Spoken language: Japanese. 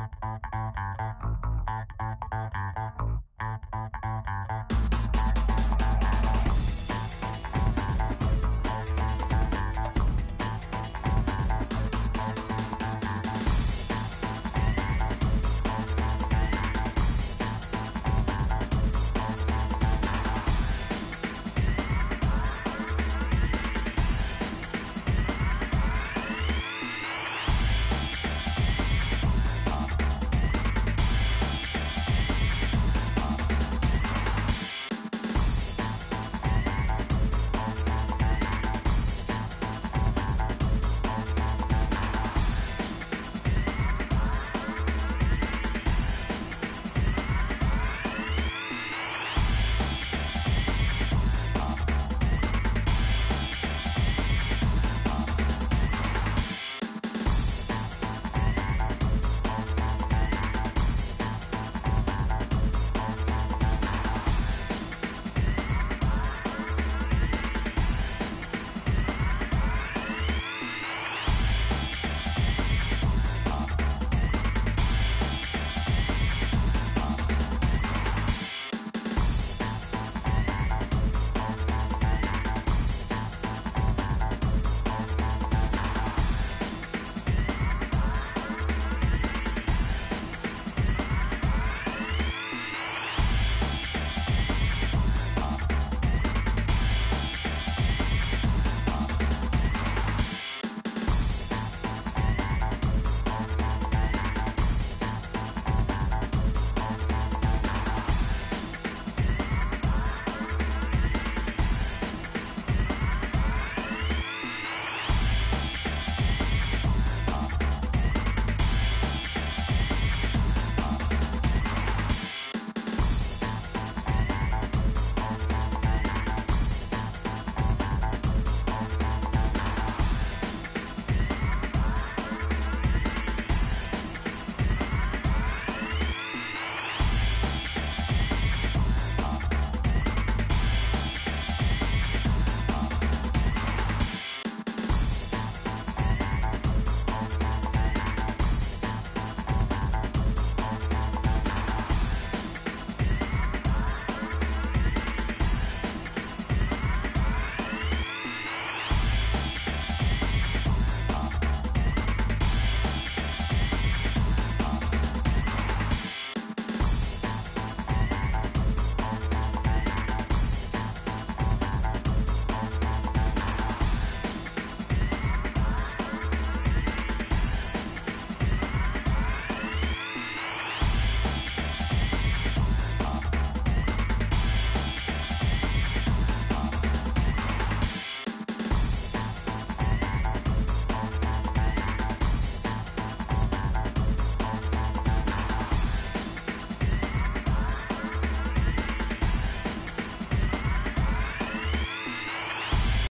えっ?